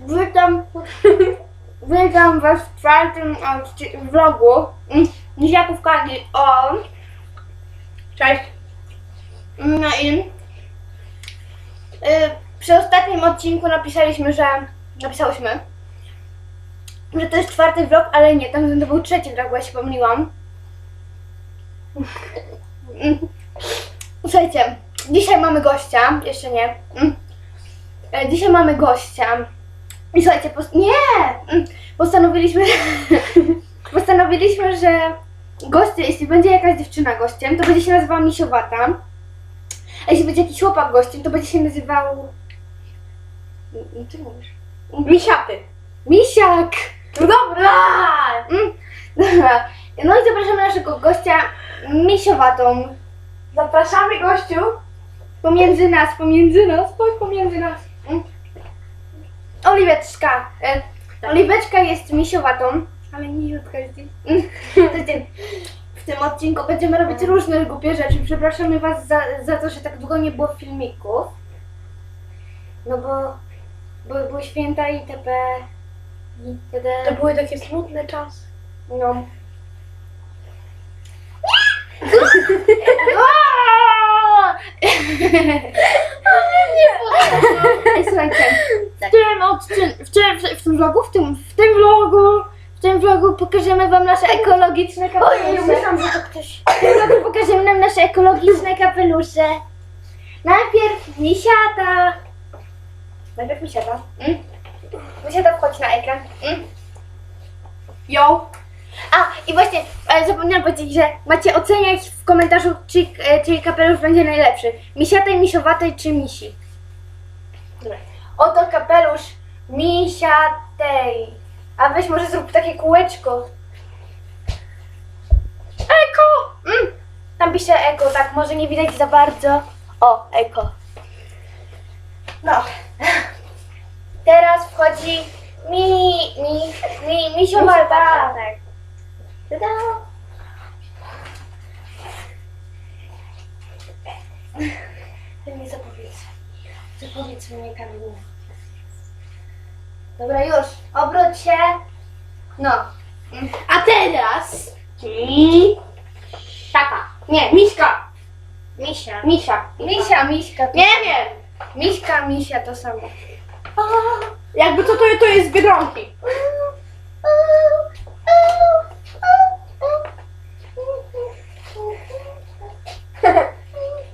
Witam, witam was w czwartym vlogu mm, Misiaków Kagi o... Cześć. No i... Y, przy ostatnim odcinku napisaliśmy, że... Napisałyśmy, że to jest czwarty vlog, ale nie, tam to był trzeci vlog, bo ja się pomyliłam. Mm. Słuchajcie, dzisiaj mamy gościa, jeszcze nie. Mm. E, Dzisiaj mamy gościa. I słuchajcie, pos- nie! Mm. Postanowiliśmy, postanowiliśmy, że goście, jeśli będzie jakaś dziewczyna gościem, to będzie się nazywała Misiowata. A jeśli będzie jakiś chłopak gościem, to będzie się nazywał... Ty mówisz? Misiaty. Misiak! No dobra. Mm. Dobra. No i zapraszamy naszego gościa Misiowatą. Zapraszamy gościu. Pomiędzy nas, pomiędzy nas, chodź pomiędzy nas. Mm. Oliweczka. E, Oliweczka jest misiowatą, ale miziutka jest. Mm. W tym odcinku będziemy robić różne głupie rzeczy. Przepraszamy Was za, za to, że tak długo nie było filmików. No bo, bo były święta itp. itd. To były takie smutne czasy. No. Ej, słuchajcie, w tym odcinku, w, tym- w, w tym vlogu, w tym, w tym vlogu, w tym vlogu pokażemy wam nasze ekologiczne kapelusze. że to ktoś... Vlogu pokażemy nam nasze ekologiczne kapelusze. Najpierw misiata. Najpierw misiata. Mm. Misiata wchodź na ekran. Mm. Yo. A, i właśnie, e, zapomniałam powiedzieć, że macie oceniać w komentarzu, czy, e, kapelusz będzie najlepszy. Misiatej, misiowatej czy misi. Dobra. Oto kapelusz misiatej. A weź może zrób takie kółeczko. Tam pisze eko, tak, może nie widać za bardzo. O, eko. No. Teraz wchodzi mi, mi, mi, misiowata. Tak. Tada! Mi zapowiedz. Zapowiedz mnie Karolina. Dobra, już. Obróć się. No. A teraz... Mi. Nie, Miśka. misia. Misia. Misia, miśka. To Nie samo. wiem. Miśka, misia to samo. Jakby co to, to jest z Biedronki.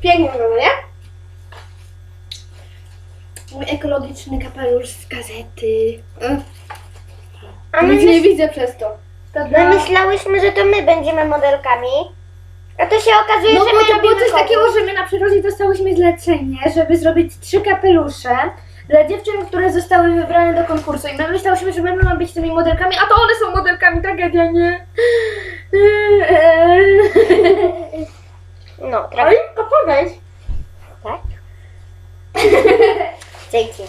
Pięknie wygląda, nie? Mój ekologiczny kapelusz z gazety. A my, Nic nie myśl, widzę przez to. my myślałyśmy, że to my będziemy modelkami. A to się okazuje, No że bo my to było robimy coś takiego, że my na przyrodzie dostałyśmy zlecenie, żeby zrobić trzy kapelusze dla dziewczyn, które zostały wybrane do konkursu. I my myślałyśmy, że my mamy być tymi modelkami, a to one są modelkami, tragedia, nie? No, trochę. Ale to powiedz. Tak? Dzięki.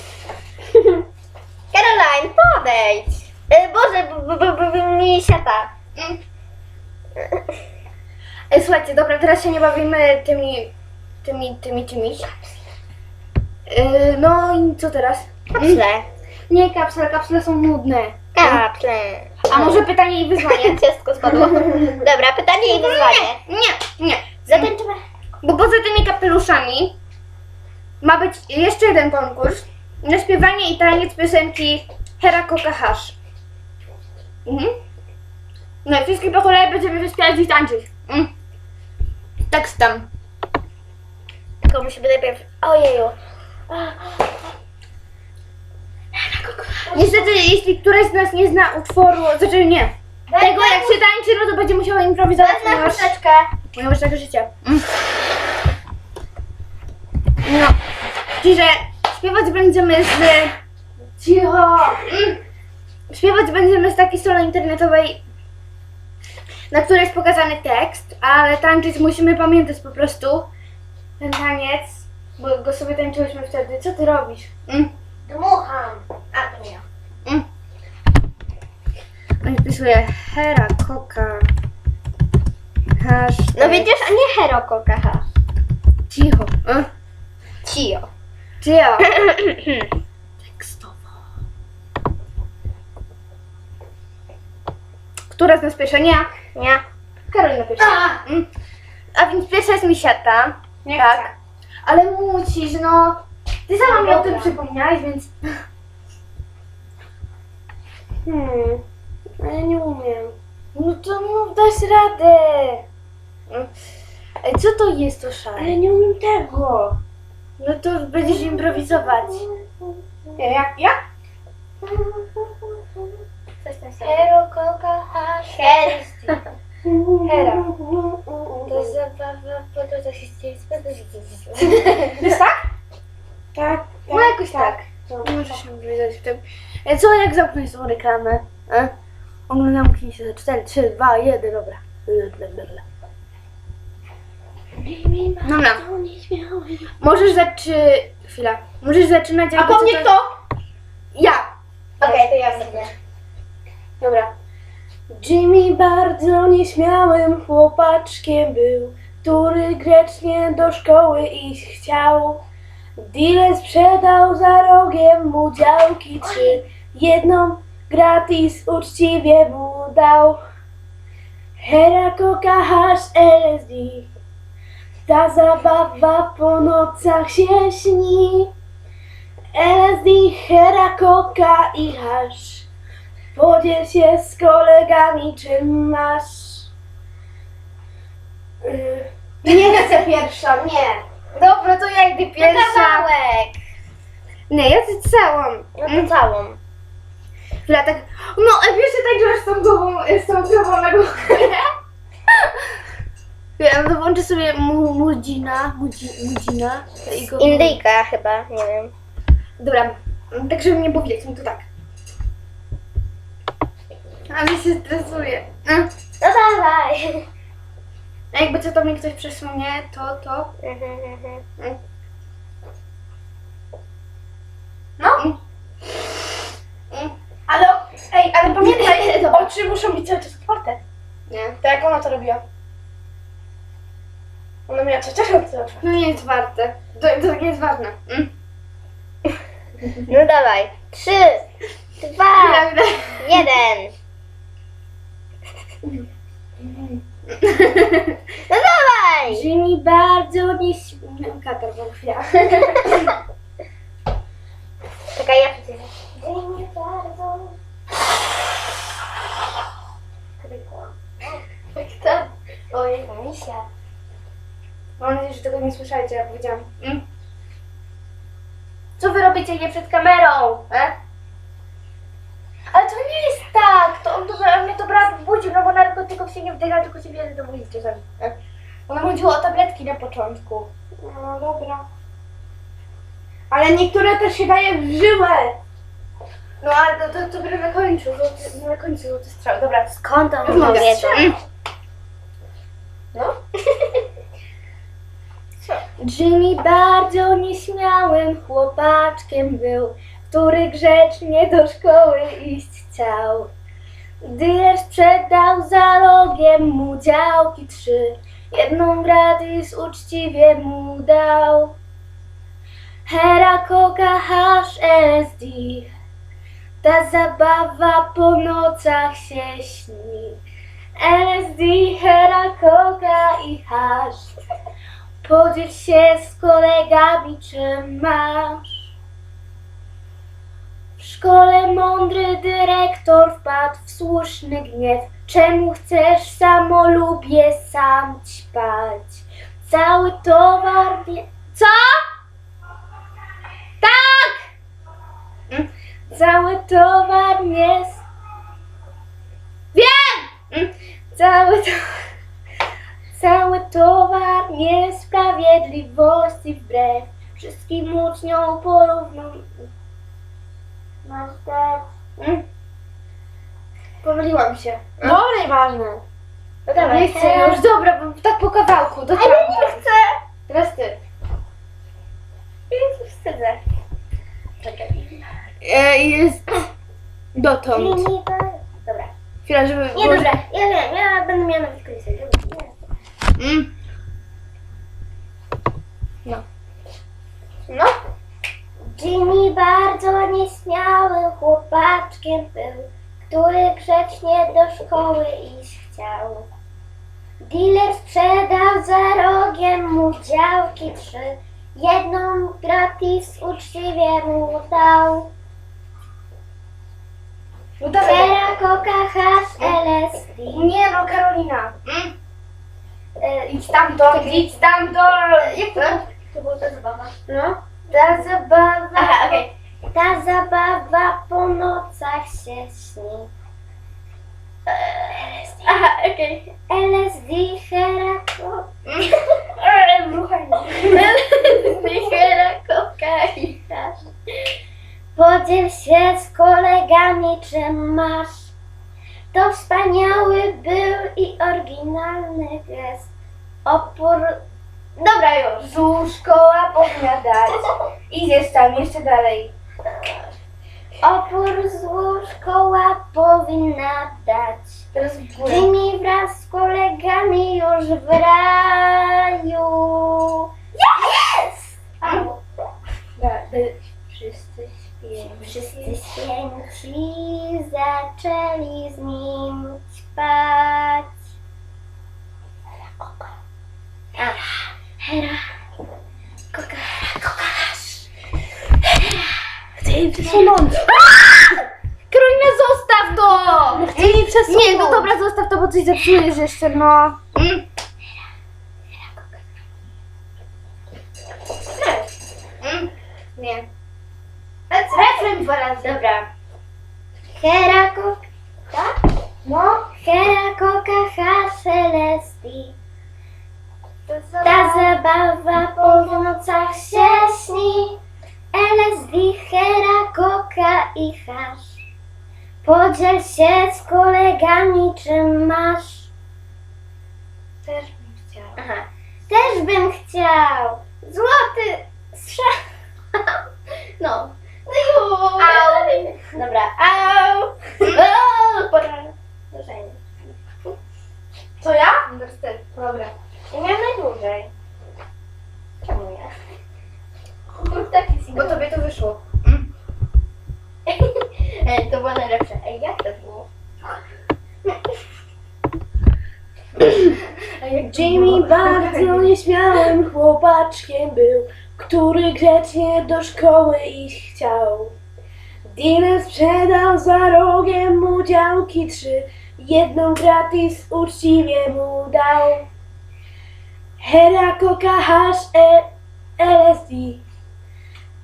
Caroline, podejdź. E, Boże, b- b- b- b- mi siata. Ej, Słuchajcie, dobra, teraz się nie bawimy tymi, tymi, tymi czymś. Yy, no i co teraz? Kapsle. Nie kapsle, kapsle są nudne. Kapsle. A może pytanie i wyzwanie? Ciastko spadło. Dobra, pytanie i wyzwanie. Nie, nie. Zatańczymy. Bo poza tymi kapeluszami ma być jeszcze jeden konkurs na śpiewanie i taniec piosenki Hera Koka Hash. Mhm. No i wszystkie po kolei będziemy wyśpiewać i tańczyć. Mm. Tekstem. Tylko musimy najpierw... Ojeju. Niestety, jeśli któraś z nas nie zna utworu, znaczy nie, tego jak się tańczy, no to będzie musiała improwizować, na ponieważ, chusteczkę. ponieważ takie życie. Mm. No, czyli że śpiewać będziemy z... Cicho! Mm. Śpiewać będziemy z takiej strony internetowej, na której jest pokazany tekst, ale tańczyć musimy pamiętać po prostu ten taniec, bo go sobie tańczyliśmy wtedy. Co ty robisz? Mm? Dmucham. A, to ja. Mm. On wpisuje Hera, Koka, No widzisz, a nie Hero, Koka, Hasz. Cicho. Mm. Cio. Cio. Tekstowo. Która z nas pierwsza? Nie ja. Nie. Karolina pierwsza. Mm. A więc pierwsza jest misiata. Nie tak. chcę. Ale musisz, no. Ty sama mi o tym Dobra. przypomniałaś, więc... Hmm. Ale nie umiem. No to mów, dasz radę. Mm. Ej, co to jest to szale? Ale nie umiem tego. No to będziesz improwizować. Nie, jak, jak? Coś tam. Hero, hasz. To, jest tak? Tak. No jakoś tak. Możesz się improwizować w tym. E, Co jak zamknąć tą reklamę? E? Oglądam się za 4, 3, 2, 1, dobra. Blablabla. Dobra. Możesz zaczynać... Chwila. Możesz zaczynać A jakby po mnie to- kto? Ja. Okej, to ja sobie. Dobra. Jimmy bardzo nieśmiałym chłopaczkiem był, który grzecznie do szkoły iść chciał. Dealer sprzedał za rogiem mu działki trzy, jedną gratis uczciwie mu dał. Hera koka hasz LSD, ta zabawa po nocach się śni. LSD, hera koka i hasz. Podziel się z kolegami, czym masz. Yy, nie chcę pierwsza, nie. Dobra, to ja idę To pierwsza. kawałek. Nie, ja chcę całą. No to całą. Tak... No, a wiesz, że tak grasz z tą głową, z tą głową na głowę. Ja to włączę sobie mu, Mudzina, Mudzi, Mudzina. i go- Indyjka chyba, nie wiem. Dobra, tak żeby nie powiedzieć, no to tak. Ale się stresuję. A, No dawaj. A jakby co to mi ktoś przesunie, to, to... Mhm, mhm. No. Mm. Mm. Ale, ej, ale pamiętaj, oczy muszą być cały czas otwarte. Nie. Tak jak ona to robiła. Ona miała cały czas otwarte. No nie jest warte. To, to nie jest ważne. Mm. No dawaj. Trzy, dwa, jeden. No dawaj. Brzmi bardzo nieś... Miałam katar, bo chwila. Czekaj, ja przecież. Brzmi bardzo. Kto? Ojej, misia. Mam nadzieję, że tego nie słyszeliście, jak powiedziałam. Mm. Co wy robicie nie przed kamerą? E? Ale to nie jest tak, to on, to, on mnie to brat budził, no bo narkotyków się nie wdycha, tylko się bierze do buzi czasami. E? Ona chodziło o tabletki na początku. No dobra. Ale niektóre też się daje w żyłę. No ale to, to, to dopiero na końcu, złoty, na końcu złoty strzał. Dobra, Skąd on to wiedzą? No. Jimmy bardzo nieśmiałym chłopaczkiem był, który grzecznie do szkoły iść chciał. Dealer sprzedał za rogiem mu działki trzy, jedną gratis uczciwie mu dał. Hera, koka, hasz, LSD, ta zabawa po nocach się śni. LSD, hera, koka i hasz. Podziel się z kolegami, czym masz. Szkole mądry dyrektor wpadł w słuszny gniew. Czemu chcesz samolubie sam ćpać? Cały towar nie... Co? Tak! Mm. Cały towar nie... Wiem! Mm. Cały to... Cały towar niesprawiedliwości wbrew wszystkim uczniom porówną. Masz dać. Mm. Pomyliłam się. No nieważne. No dawaj. Nie chcę już, dobra, bo tak po kawałku. Do Ale nie chcę. Teraz ty. Ja się wstydzę. Czekaj. E, jest dotąd. Dobra. Chwila, żeby Nie, było, dobra. Ja wiem, ja będę miała nawet kulisy. Mm. Jimmy bardzo nieśmiałym chłopaczkiem był, który grzecznie do szkoły iść chciał. Dealer sprzedał za rogiem mu działki trzy, jedną gratis uczciwie mu dał. No dawaj. Hera, coca, hash, LSD. Nie no, Karolina. E, Idź stamtąd, idź stamtąd. Jak to? To była ta zabawa. No. Ta zabawa. Aha, okej. Ta zabawa po nocach się śni. Aha, okej. LSD, hera, coca. Okay. Ruchaj mnie. LSD, hera, coca i hasz. Podziel się z kolegami, czym masz. To wspaniały był i oryginalny gest. Opór... Dobra już. Zu szkoła powinna dać. Idziesz tam jeszcze dalej. Opór złu szkoła powinna dać. Teraz w górę. Tymi wraz z kolegami już w coś zepsujesz jeszcze, no. Mm. Nie. Refren dwa razy. Dobra. Hera, koka, tak? No. Hera, koka, hasz, LSD. Ta zabawa po nocach się śni. LSD, hera, koka i hasz. Podziel się z kolegami, czym masz. Też bym chciała. Aha. Też bym chciał. Złoty strzał. No. No już. Au. Dobra. Au. O, pora. Co ja? Uniwersytet. Dobra. Ja miałam najdłużej. Czemu ja? Taki Bo tobie to wyszło. Ej, to było najlepsze. Ej, jak to było? Jamie bardzo nieśmiałym chłopaczkiem był, który grzecznie do szkoły iść chciał. Dealer sprzedał za rogiem mu działki trzy, jedną gratis uczciwie mu dał. Hera, coca, e, LSD.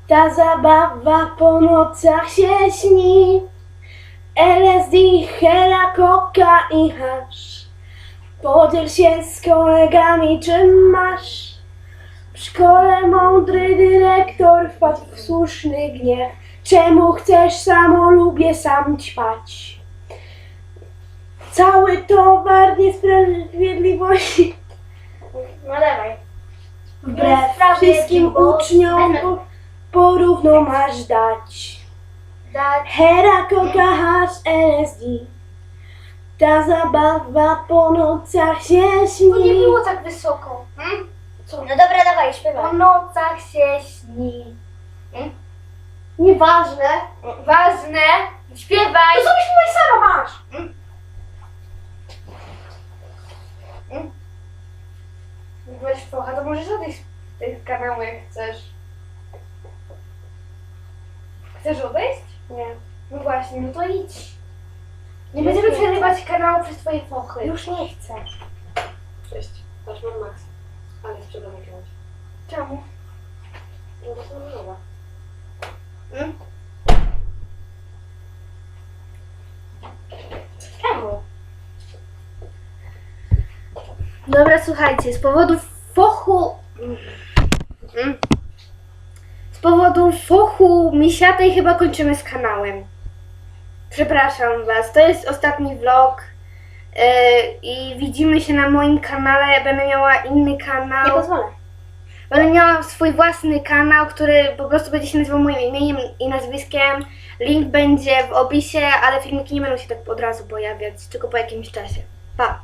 Ta zabawa po nocach się śni. LSD, hera, coca i hash. Podziel się z kolegami, czym masz. W szkole mądry dyrektor wpadł w słuszny gniew. Czemu chcesz samo lubię sam ćpać? Cały towar niesprawiedliwości No dawaj. wbrew wszystkim uczniom po, porówno masz dać. Hera, coca, hash, LSD. Ta zabawa po nocach się To nie śni. było tak wysoko. Hmm? No dobra, dawaj, Po śpiewaj. nocach się śni. Hmm? Nieważne. Ważne. Śpiewaj. To sobie śpiewaj sama masz. Byłeś focha, to możesz odejść z tych kanału jak chcesz. Chcesz odejść? Nie. No właśnie, no to idź. Nie będziemy przerywać kanału przez twoje fochy. Już nie chcę. Cześć, nasz mam Max. Ale mną kiedyś. Czemu? No to są różowe. Czemu? Dobra, słuchajcie, z powodu fochu... Mm. Z powodu fochu misiatej chyba kończymy z kanałem. Przepraszam was, to jest ostatni vlog yy, i widzimy się na moim kanale. Będę miała inny Nie kanał. pozwolę. Będę miała swój własny kanał, który po prostu będzie się nazywał moim imieniem i nazwiskiem. Link będzie w opisie, ale filmiki nie będą się tak od razu pojawiać, tylko po jakimś czasie. Pa!